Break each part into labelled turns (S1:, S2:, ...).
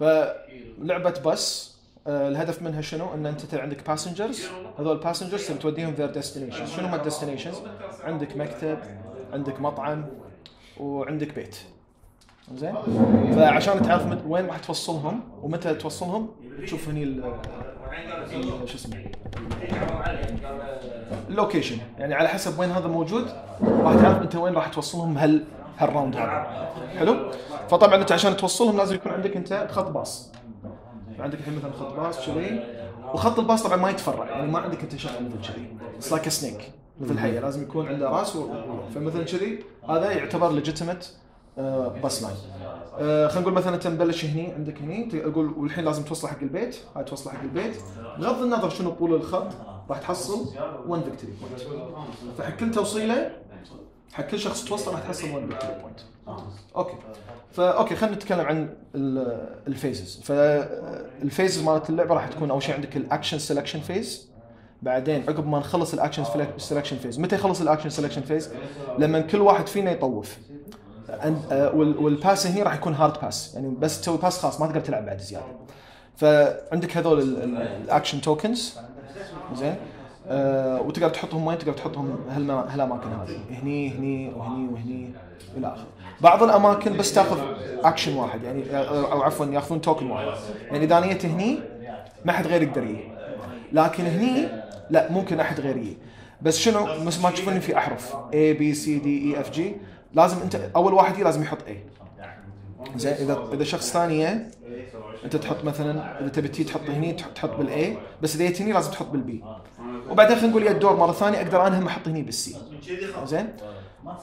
S1: فلعبه بس آه، الهدف منها شنو؟ إن أنت عندك passengers هذول ال passengers تبي توديهم their destinations شنو هم ال destinations؟ عندك مكتب عندك مطعم وعندك بيت. زين؟ فعشان تعرف مت- وين راح توصلهم ومتى توصلهم تشوف هني ال- شو اسمه؟ ال location يعني على حسب وين هذا موجود راح تعرف أنت وين راح توصلهم هال هال round هذا. حلو؟ فطبعا أنت عشان توصلهم لازم يكون عندك أنت خط باص. عندك الحين مثلا خط باص كذي. وخط الباص طبعا ما يتفرع يعني ما عندك أنت شغله مثل كذي. it's like snake مثل حيه لازم يكون عنده راس و... فمثلا كذي. هذا يعتبر legitimate bus line خلينا نقول مثلا أنت مبلش هني عندك هني. تقول والحين لازم توصل حق البيت. هاي توصل حق البيت. بغض النظر شنو طول الخط راح تحصل 1 victory point فحق كل توصيلة حق كل شخص توصل راح تحصل 1 victory point okay. فا okay خلينا نتكلم عن ال- ال phases فال phases مالت اللعبة راح تكون أول شيء عندك ال action selection phase بعدين عقب ما نخلص ال action selection phase متى يخلص الاكشن سelection فيز لما كل واحد فينا يطوف. آه، وال- وال pass هني راح يكون hard pass يعني بس تسوي pass خلاص ما تقدر تلعب بعد زيادة. فعندك هذول ال action tokens زين. آه وتقدر تحطهم وين؟ تقدر تحطهم هالأماكن هذه. هني هني وهني وهني إلى آخره. بعض الأماكن بس تاخذ اكشن واحد يعني أو عفوا ياخذون token واحد. يعني إذا جيت هني ما حد غير يقدر يجي. لكن هني لا ممكن أحد غير يجي. بس شنو؟ مثل ما تشوفون في أحرف. A B C D E F G. لازم أنت أول واحد يجي لازم يحط A. زين إذا إذا شخص ثاني أنت تحط مثلا إذا تبي تحط هني تحط بال A بس إذا هني لازم تحط بال B وبعدين خلينا نقول يا الدور مرة ثانية أقدر أنا هم أحط هني بال C. زين؟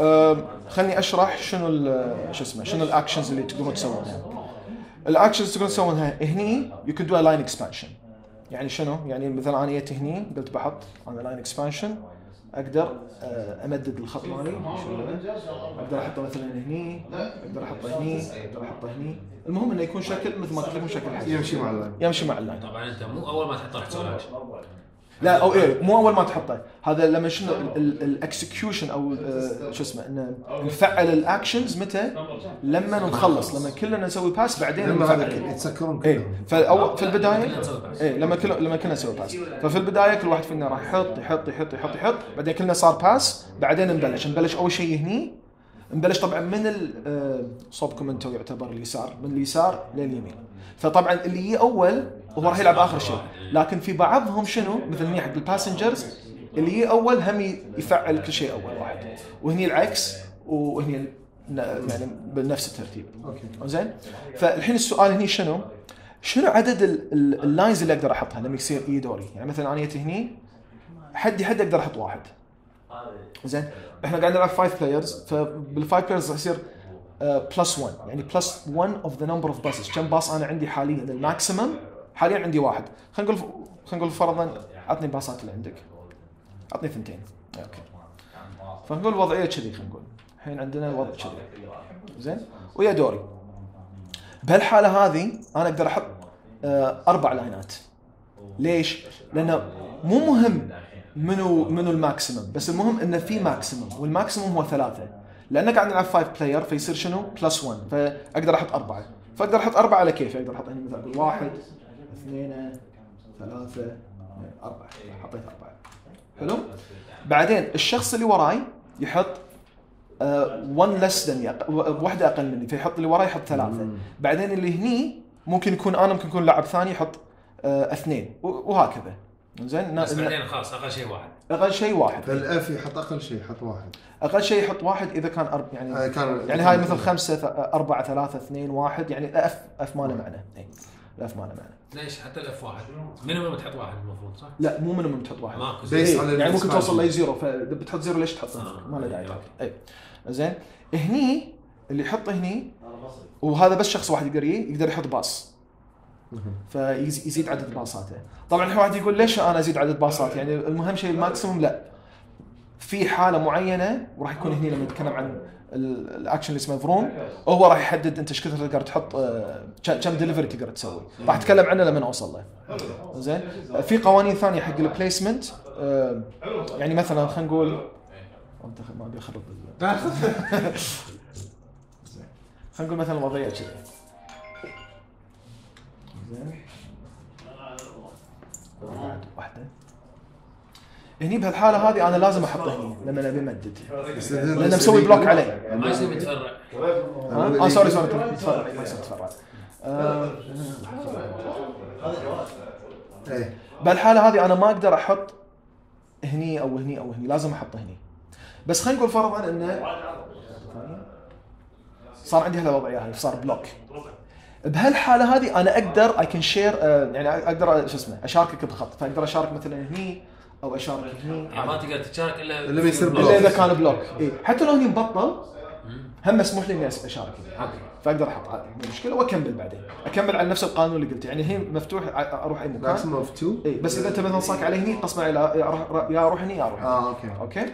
S1: أم، خليني أشرح شنو ال- شو اسمه شنو ال actions اللي تقدرون تسوونها. ال actions تقدرون تسوونها هني you can do line expansion يعني شنو؟ يعني مثلا أنا جيت هني قلت بحط أنا line expansion أقدر آه، أمدد الخط مالي. أقدر أحطه مثلا هني أقدر أحطه هني أقدر أحطه هني. المهم إنه يكون شكل مثل ما قلت لكم شكل حقيقي.
S2: يمشي مع اللاين
S1: يمشي مع اللاين
S3: طبعا أنت مو أول ما تحطه راح تسوي
S1: لا أو إيه مو أول ما تحطه. هذا لما شنو الاكسكيوشن أو آه، شو اسمه إنه نفعل الاكشنز متى؟ لما نخلص لما كلنا نسوي باس بعدين
S2: لما
S1: نفعل.
S2: هذا
S1: كله.
S2: يتسكرون كلهم
S1: فاول في
S3: كلنا
S1: البدايه. إيه لما كل لما كنا نسوي باس ففي البداية كل واحد فينا راح يحط يحط يحط يحط يحط بعدين كلنا صار باس بعدين نبلش. نبلش أول شيء هني نبلش طبعا من آه، صوبكم أنتم يعتبر اليسار من اليسار لليمين. فطبعا اللي يجي أول هو راح يلعب آخر شيء. لكن في بعضهم شنو؟ مثل هني حق ال passengers اللي يجي أول هم يفعل كل شيء أول واحد. وهني العكس وهني يعني بنفس الترتيب.
S2: okay.
S1: زين؟ فالحين السؤال هني شنو؟ شنو عدد ال- ال- ال lines اللي أقدر أحطها؟ لما يصير اي دوري؟ يعني مثلا أنا جيت هني حدي حد أقدر أحط واحد. زين. إحنا قاعد نلعب 5 players فبال5 players راح يصير plus 1 يعني plus 1 of the number of buses كم باص أنا عندي حاليا؟ ال maximum حاليا عندي واحد. خلينا نقول خلينا نقول فرضا عطني الباصات اللي عندك. عطني ثنتين أوكي. فنقول الوضعيه كذي خلينا نقول. الحين عندنا الوضع كذي. زين. ويا دوري. بهالحالة هذه أنا أقدر أحط آه، أربع line ات. ليش؟ لأنه مو مهم منو منو ال maximum. بس المهم انه في maximum وال maximum هو ثلاثة. لأنه قاعد نلعب 5 player فيصير شنو؟ plus 1 فأقدر أحط أربعة. فأقدر أحط أربعة على كيفي أقدر أحط هنا مثلا أقول واحد اثنين ثلاثة أربعة. حطيت أربعة. حلو؟ بعدين الشخص اللي وراي يحط 1 less than واحدة أقل مني. فيحط اللي وراي يحط ثلاثة. بعدين اللي هني ممكن يكون أنا ممكن يكون لاعب ثاني يحط آه، اثنين. وهكذا. زين
S3: بس بعدين خلاص أقل شيء واحد.
S1: أقل شيء واحد.
S2: فالاف يحط أقل شيء يحط واحد.
S1: أقل شيء يحط واحد إذا كان أرب يعني
S2: آه، كان
S1: يعني هاي مثل خمسة ث- أربعة ثلاثة اثنين واحد يعني اف اف ما له معنى. اي الاف ما له معنى.
S3: ليش حتى الاف واحد؟ مينيمم تحط واحد المفروض صح؟
S1: لا مو من تحط واحد.
S3: ماكو
S2: بيس
S1: إيه،
S2: على
S1: يعني ممكن. توصل لأي زيرو فإذا بتحط زيرو ليش تحط صفر؟ ما له داعي. اي زين هني اللي يحطه هني وهذا بس شخص واحد يقدر يجي، يقدر يحط باص. فيزيد عدد باصاته. طبعا واحد يقول ليش أنا أزيد عدد باصات؟ يعني المهم شيء ال maximum لا. في حالة معينة وراح يكون هني لما نتكلم عن ال- الأكشن اللي اسمه Vroom هو راح يحدد أنت إيش كثر تقدر تحط آه، كم دليفري تقدر تسوي. راح أتكلم عنه لما أوصل له. زين؟ في قوانين ثانية حق ال placement آه، يعني مثلا خلينا نقول ما أبي أخرب. خلينا نقول مثلا وضعيه كذي. واحدة. هني بهالحالة هذه أنا لازم احطه هني لأن أنا بمدد
S2: بس
S1: لأن مسوي block عليه
S3: ما يصير متفرع؟
S1: آه sorry sorry تفرع ما يصير تفرع آه،
S2: إيه
S1: بهالحالة هذه أنا ما أقدر أحط هني أو هني أو هني. لازم أحطه هني. بس خلينا نقول فرضا انه صار عندي هالوضعيه هاي صار block. بهالحالة هذه أنا أقدر اي can share يعني أقدر شو اسمه أشاركك بخط. فأقدر أشارك مثلا هني أو أشارك هني.
S3: يعني ما تقدر تشارك إلا
S2: إلا بيصير block.
S1: إلا إذا كان block. إي. حتى لو هني مبطل هم مسموح لي إني أشارك
S3: okay
S1: فأقدر أحط عادي مو مشكلة وأكمل بعدين. أكمل على نفس القانون اللي قلته يعني هي مفتوح أروح أي مكان.
S2: maximum of 2
S1: إي. بس إذا أنت مثلا صاك على هني قسمه إلى يا أروح هني يا أروح هني.
S2: آه okay.
S1: okay؟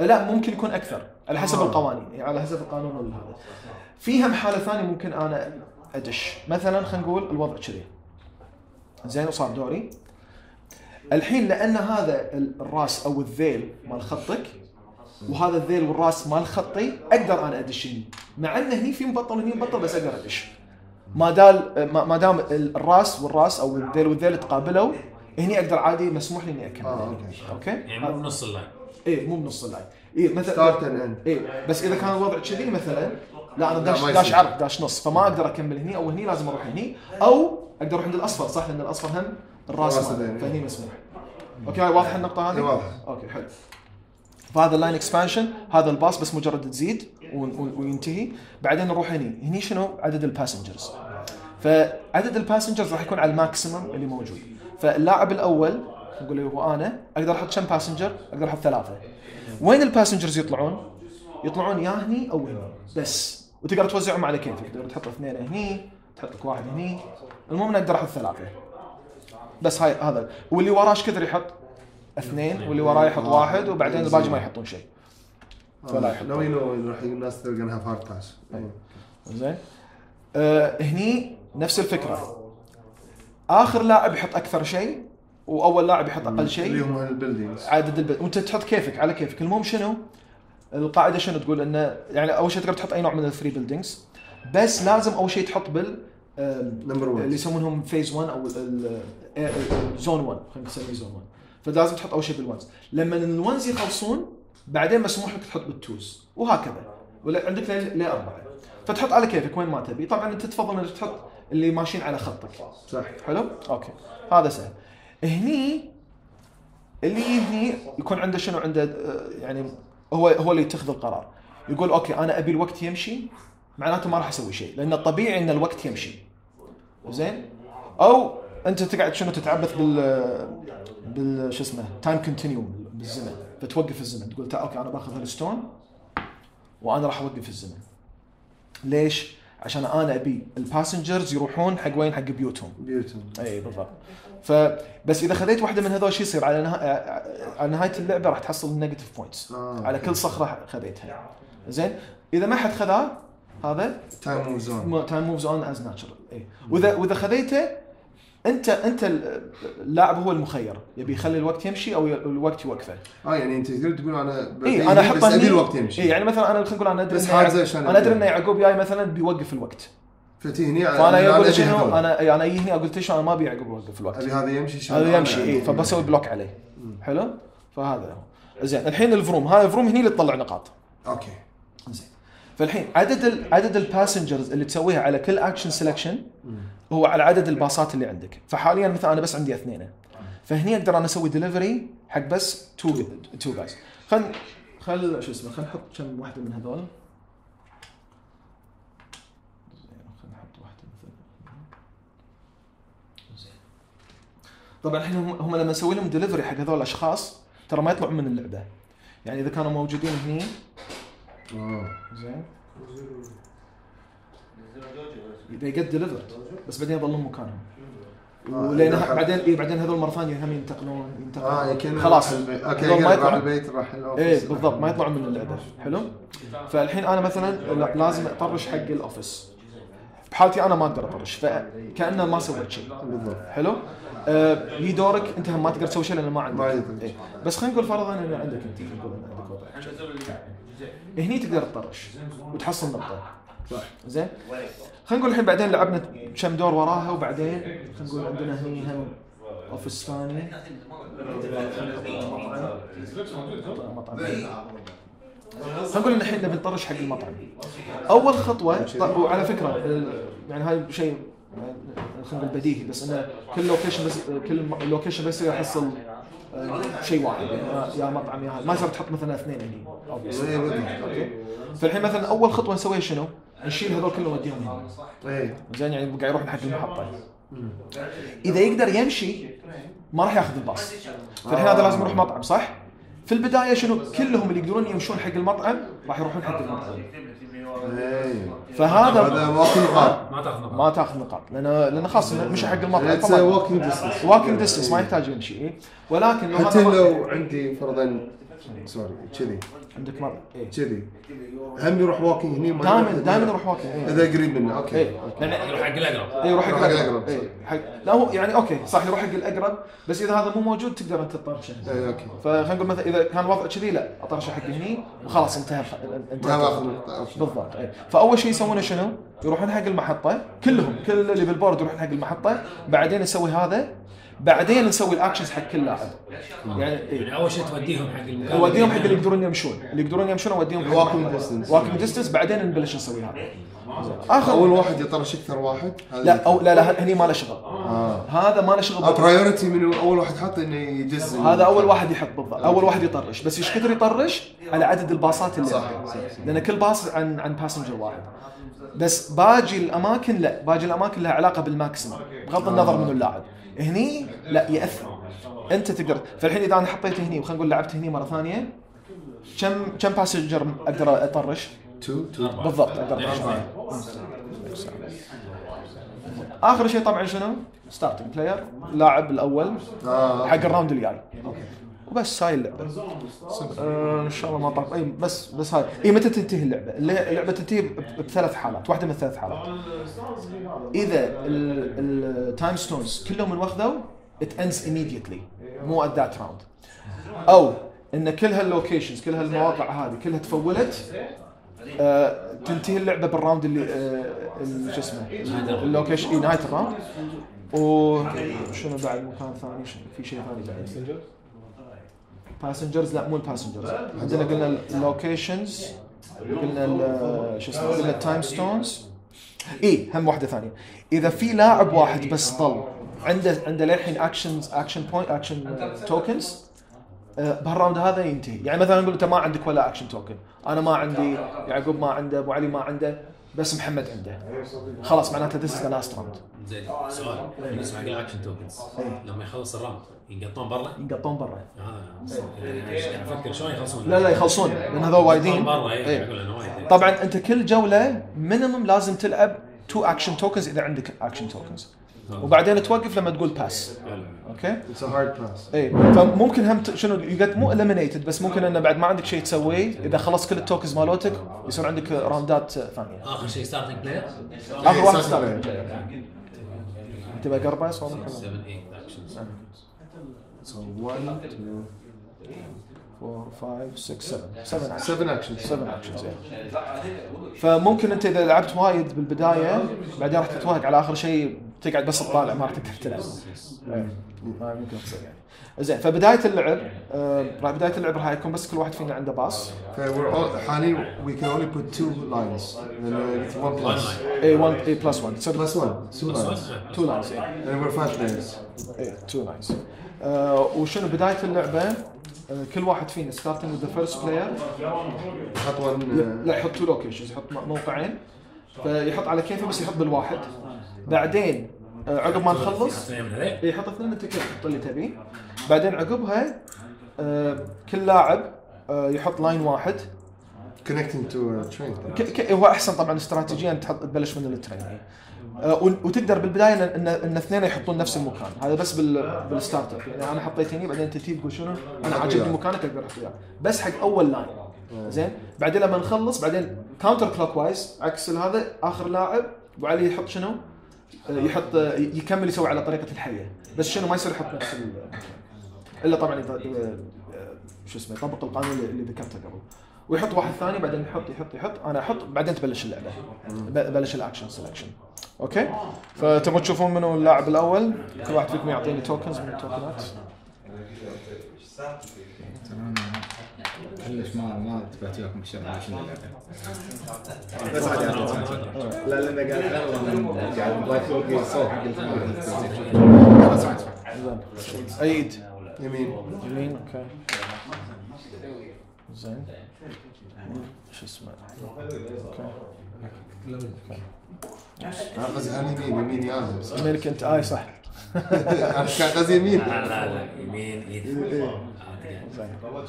S1: لا ممكن يكون أكثر على حسب
S2: آه.
S1: القوانين. يعني على حسب القانون ولا هذا. في هم حالة ثانية ممكن أنا أدش. مثلا خلينا نقول الوضع كذي. زين وصار دوري. الحين لأن هذا ال- الرأس أو الذيل مال خطك وهذا الذيل والرأس مال خطي أقدر أنا أدش هني. مع إنه هني في مبطل هني مبطل بس أقدر أدش. ما دال ما ما دام ال- الرأس والرأس أو الذيل والذيل تقابلوا هني أقدر عادي مسموح لي إني أكمل.
S2: آه،.
S1: okay.
S3: يعني مو بنص ال
S1: line إيه مو بنص ال line إيه مثلا
S2: start and end
S1: إيه بس إذا كان الوضع كذي مثلا لا
S2: أنا
S1: داش داش. عرض داش نص. فما أقدر أكمل هني أو هني لازم أروح هني أو أقدر أروح عند الأصفر. صح لأن الأصفر هم الراس. فهني مسموح. okay هاي واضحه النقطة هذه؟
S2: واضحة.
S1: okay حلو. فهذا ال line expansion هذا الباص بس مجرد تزيد وينتهي. بعدين نروح هني. هني شنو؟ عدد ال passengers فعدد ال passengers راح يكون على ال maximum اللي موجود. فاللاعب الأول نقول له هو أنا أقدر أحط كم passenger أقدر أحط ثلاثة. وين ال passengers يطلعون يطلعون يا هني أو هني بس وتقدر توزعهم على كيفك. تقدر تحط اثنين هني تحط لك واحد هني. المهم اني أقدر أحط ثلاثة بس هاي هذا. واللي وراه إيش كثر يحط؟ اثنين. واللي وراه يحط واحد وبعدين الباقي ما يحطون شيء. فلا يحط.
S2: لو ينو راح الناس تلقى إنها فارتاش.
S1: زين. آه هني نفس الفكرة. آخر لاعب يحط أكثر شيء وأول لاعب يحط أقل
S2: اللي
S1: شيء.
S2: هم ال buildings
S1: عدد الب... وأنت تحط كيفك على كيفك. المهم شنو؟ القاعدة شنو تقول؟ انه يعني أول شيء تقدر تحط أي نوع من ال three buildings بس لازم أول شيء تحط بال
S2: number 1
S1: اللي يسمونهم phase 1 أو zone 1 خلينا نسميه zone 1 فلازم تحط أول شيء بال ones لما ال ones يخلصون بعدين مسموح لك تحط بال twos وهكذا. ولا عندك لاربعه فتحط على كيفك وين ما تبي. طبعا أنت تفضل إنك تحط اللي ماشيين على خطك.
S2: صح.
S1: حلو؟ okay. هذا سهل. هني اللي هني يكون عنده شنو؟ عنده آه، يعني هو هو اللي يتخذ القرار. يقول okay أنا أبي الوقت يمشي معناته ما راح أسوي شيء لأن الطبيعي إن الوقت يمشي. زين؟ أو أنت تقعد شنو تتعبث بال بال شو اسمه time continuum بالزمن. فتوقف الزمن. تقول okay أنا باخذ ال stone وأنا راح أوقف الزمن. ليش؟ عشان أنا أبي ال passengers يروحون حق وين؟ حق بيوتهم.
S2: بيوتهم.
S1: اي بالضبط. فبس إذا خذيت واحدة من هذول شو يصير؟ على نها... على نهاية اللعبة راح تحصل ال negative points
S2: آه،
S1: على. كل صخرة خذيتها. زين؟ إذا ما حد خذاه هذا
S2: time moves on
S1: time moves on as natural اي واذا وإذا خذيته انت أنت اللاعب هو المخير. يبي يخلي الوقت يمشي أو الوقت يوقفه.
S2: آه يعني أنت تقدر تقول أنا
S1: إي أنا
S2: بس
S1: احطه أبي
S2: الوقت يمشي.
S1: إي يعني مثلا أنا خلينا نقول أنا أدري
S2: بس
S1: أنا أدري ان. يعقوب جاي مثلا بيوقف الوقت.
S2: فتي هني
S1: فأنا
S2: أقول
S1: شنو. أنا يعني أنا أجي هني أقول شو أنا ما أبي يعقوب يوقف الوقت.
S2: أبي هذا يمشي
S1: هذا يمشي إي فبسوي block عليه. حلو؟ فهذا هو. زين الحين ال Vroom. هاي ال Vroom هني اللي تطلع نقاط.
S2: okay.
S1: زين. فالحين عدد ال عدد ال passengers اللي تسويها على كل action selection هو على عدد الباصات اللي عندك. فحاليا مثلا أنا بس عندي اثنين. فهني أقدر أنا أسوي دليفري حق بس two two guys خل خل شو اسمه خل نحط كم واحدة من هذول. زين، خل نحط واحدة مثلا طبعا الحين هم, لما نسوي لهم دليفري حق هذول الأشخاص ترى ما يطلعون من اللعبة. يعني إذا كانوا موجودين هني. زين. They get delivered. بس بعدين يظلون مكانهم.
S2: آه،
S1: ولين
S2: إذا حد-
S1: بعدين اي بعدين هذول مره ثانية هم ينتقلون ينتقلون.
S2: يمكن
S1: خلاص.
S2: البيت.
S1: okay ما يطلعون
S2: البيت راح ال
S1: office. إيه بالضبط ما يطلعون من اللعبه حلو؟ فالحين أنا مثلا لا- لازم أطرش حق ال office. بحالتي أنا ما أقدر أطرش. فكانه ما سويت شيء.
S2: بالضبط.
S1: حلو؟ آه دورك أنت هم ما تقدر تسوي شيء لأن ما عندك.
S2: ما.
S1: إيه. بس خلينا نقول فرضا ان عندك أنت خلينا نقول عندك وضع. هني تقدر تطرش وتحصل نقطة.
S2: صح.
S1: زين. خلينا نقول الحين بعدين لعبنا كم دور وراها وبعدين خلينا نقول عندنا هني هم اوفيس ثاني مطعم خلينا نقول إن الحين نبي نطرش حق المطعم. أول خطوة طب وعلى فكرة يعني هاي شيء خلينا نقول بديهي بس إنه كل location بس كل location بس يحصل آه، شيء واحد يعني يا- مطعم يا هذا ما يصير تحط مثلا اثنين هني okay. فالحين مثلا أول خطوة نسويها شنو؟ نشيل هذول كلهم نوديهم هنا.
S2: اي
S1: زين يعني قاعد يروح حق المحطة. إذا يقدر يمشي ما راح ياخذ الباص. فالحين هذا لازم يروح مطعم صح؟ في البداية شنو؟ كلهم اللي يقدرون يمشون حق المطعم راح يروحون حق المطعم.
S2: اي
S1: فهذا
S2: هذا walking نقاط
S3: ما تاخذ نقاط.
S1: ما تاخذ نقاط لأن لأن خلاص مش حق المطعم.
S2: walking distance
S1: walking distance ما يحتاج يمشي إيه؟ ولكن لو
S2: حتى لو عندي فرضا sorry كذي
S1: عندك إيه.
S2: كذي هم يروح walking هني؟ ما
S1: دائما دائما يروح walking إيه.
S2: اذا قريب منه okay.
S1: إيه. لأن
S3: يروح حق الأقرب.
S1: اي يروح حق
S2: الأقرب.
S1: اي حق. لا هو يعني okay صح يروح حق الأقرب بس إذا هذا مو موجود تقدر أنت تطرشه.
S2: اي okay.
S1: فخلينا نقول مثلا إذا كان وضع كذي لا أطرشه حق هني وخلاص انتهى انتهى. بالضبط اي فأول شيء يسوونه شنو؟ يروحون حق المحطة كلهم كل اللي بال board يروحون حق المحطة بعدين نسوي هذا بعدين نسوي ال actions حق كل لاعب. يعني إيه.
S3: يعني أول شيء توديهم حق المكان
S1: نوديهم حق اللي يقدرون يمشون. اللي يقدرون يمشون نوديهم حق
S2: Walking distance.
S1: walking distance بعدين نبلش نسوي هذا. آخر.
S2: أول واحد يطرش أكثر واحد؟
S1: لا أو لا لا هني ما له شغل.
S2: آه.
S1: هذا ما له شغل.
S2: priority من أول واحد حط إنه يجزم
S1: هذا أول واحد يحط بالضبط. أول واحد يطرش. بس إيش كثر يطرش؟ على عدد الباصات اللي
S2: صح،
S1: عنده.
S2: صح، صح.
S1: لأن كل باص عن عن passenger واحد. بس باقي الأماكن لا باقي الأماكن لها علاقة بال maximum بغض النظر من اللاعب. هني لا يأثر. أنت تقدر. فالحين إذا أنا حطيت هني وخلينا نقول لعبت هني مرة ثانية كم كم passenger أقدر
S2: أطرش؟ two
S1: بالضبط أقدر أطرش. آخر شيء طبعا شنو؟ starting player اللاعب الأول
S2: آه
S1: حق ال round الجاي. وبس هاي اللعبة. آه إن شاء الله ما طلع إي بس بس هاي. إي متى تنتهي اللعبة؟ اللعبة تنتهي بثلاث حالات واحدة من الثلاث حالات. إذا ال time stones كلهم انوخذوا it ends immediately. مو at that round. أو إن كل هال locations كل هالمواقع هذه كلها تفولت آه تنتهي اللعبة بال round اللي آه اللي شو اسمه؟ ال location إي نهاية الراوند وشنو بعد؟ مكان ثاني في شيء ثاني بعد. passengers لا مو ال passengers عندنا قلنا ال locations قلنا ال- شو اسمه قلنا ال time stones اي هم واحدة ثانية. إذا في لاعب واحد بس ضل عنده عنده للحين actions action point action tokens بهال round هذا ينتهي. يعني مثلا نقول أنت ما عندك ولا action token أنا ما عندي يعقوب ما عنده أبو علي ما عنده بس محمد عنده. خلاص معناته this is the last round
S3: زين سؤال. بالنسبة حق ال action tokens لما يخلص ال round ينقطون برا؟
S1: ينقطون برا.
S3: هذا يعني أفكر؟ شلون يخلصون؟
S1: لا لا يخلصون لأن هذول وايدين.
S3: برا
S1: إيه. طبعا أنت كل جولة minimum لازم تلعب two action tokens إذا عندك action tokens وبعدين توقف لما تقول
S3: pass.
S1: okay؟
S2: it's a hard pass
S1: اي فممكن هم ت- شنو يقعد مو eliminated بس ممكن إنه بعد ما عندك شيء تسويه إذا خلص كل ال tokens مالوتك يصير عندك راوندات ثانية.
S3: آخر شيء starting player
S1: آخر واحد
S2: starting
S1: start
S2: player.
S1: تبغى قربه صوبك
S3: 7 8 actions
S2: So one, two,
S1: 4 5 6 7 7
S2: seven actions.
S1: 7 actions فممكن انت اذا لعبت وايد بالبداية بعدين راح تتوهق على آخر شيء تقعد بس تطالع ما راح تقدر تلعب إيه. ما ممكن تصير يعني زين فبداية اللعب آه، راح بداية اللعب راح يكون بس كل واحد فينا عنده باص
S2: حاليا we can only put two lines. And uh, it's one
S3: One
S2: plus.
S3: line.
S1: اي 1 اي plus 1 تصير
S2: Plus one. Two lines.
S1: two lines
S2: And we're five players.
S1: اي تو لاينز وشنو بداية اللعبة؟ آه، كل واحد فينا starting
S2: the first player
S1: لا يحط two locations يحط موقعين. فيحط على كيفه بس يحط بالواحد. بعدين آه، عقب ما نخلص يحط اثنين انت كيف تحط اللي تبيه بعدين عقبها آه، كل لاعب آه، يحط line واحد.
S2: Connecting to a train.
S1: ك- ك- هو أحسن طبعا استراتيجيا تحط تبلش من ال train. آه، وتقدر بالبداية ان ان اثنين يحطون نفس المكان. هذا بس بال بال start up يعني أنا حطيت هني بعدين أنت تجي تقول شنو؟ أنا عاجبني. مكانك أقدر أحط وياه بس حق أول line زين؟ بعدين لما نخلص بعدين counter clockwise عكس هذا آخر لاعب أبو علي يحط شنو؟ آه، يحط آه، يكمل يسوي على طريقة الحيه بس شنو؟ ما يصير يحط نفس ال- إلا طبعا آه، آه، شو اسمه يطبق القانون اللي ذكرته قبل. ويحط واحد ثاني بعدين يحط يحط يحط. أنا أحط بعدين تبلش اللعبة. بلش ال action selection أوكي؟ فتبغوا تشوفون منو اللاعب الأول؟ كل واحد فيكم يعطيني tokens من التوكنات.
S4: كلش ما ما انتبهت وياكم عشان اللعبة. بس عادي لا لأن قاعد قاعد
S1: ايد
S2: يمين.
S1: يمين أوكي. زين. شو اسمه؟ أوكي.
S2: أنا قصدي يمين يمين يا
S1: يمينك انت اي صح.
S2: أنا كان قصدي يمين
S3: لا لا لا يمين ايد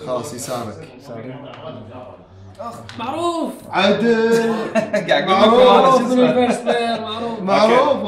S2: خلاص يسارك
S3: معروف
S2: عدل
S3: معروف.
S2: معروف.